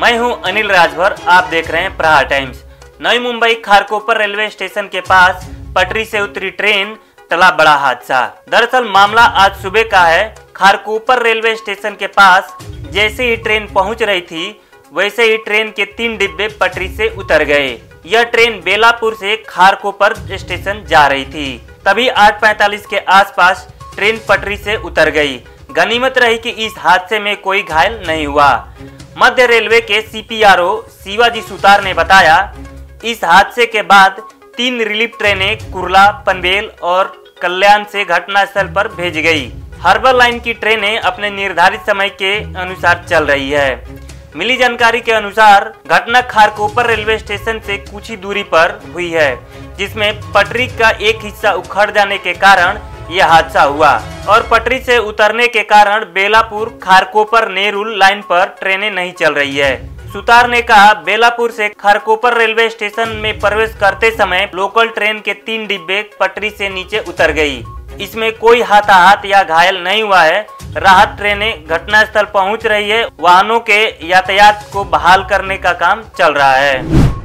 मैं हूँ अनिल राजभर, आप देख रहे हैं प्रहार टाइम्स। नई मुंबई खारकोपर रेलवे स्टेशन के पास पटरी से उतरी ट्रेन टला बड़ा हादसा। दरअसल मामला आज सुबह का है। खारकोपर रेलवे स्टेशन के पास जैसे ही ट्रेन पहुँच रही थी, वैसे ही ट्रेन के तीन डिब्बे पटरी से उतर गए। यह ट्रेन बेलापुर से खारकोपर स्टेशन जा रही थी। तभी 8:45 के आसपास ट्रेन पटरी से उतर गई। गनीमत रही कि इस हादसे में कोई घायल नहीं हुआ। मध्य रेलवे के सीपीआरओ शिवाजी सुतार ने बताया, इस हादसे के बाद तीन रिलीफ ट्रेनें कुरला, पनवेल और कल्याण से घटनास्थल पर भेज गई। हर्बल लाइन की ट्रेनें अपने निर्धारित समय के अनुसार चल रही है। मिली जानकारी के अनुसार, घटना खारकोपर रेलवे स्टेशन से कुछ ही दूरी पर हुई है, जिसमें पटरी का एक हिस्सा उखड़ जाने के कारण यह हादसा हुआ और पटरी से उतरने के कारण बेलापुर, खारकोपर, नेरुल लाइन पर ट्रेनें नहीं चल रही है। सुतार ने कहा, बेलापुर से खारकोपर रेलवे स्टेशन में प्रवेश करते समय लोकल ट्रेन के तीन डिब्बे पटरी से नीचे उतर गई। इसमें कोई हाथाहाथ या घायल नहीं हुआ है। राहत ट्रेनें घटनास्थल पहुँच रही है। वाहनों के यातायात को बहाल करने का काम चल रहा है।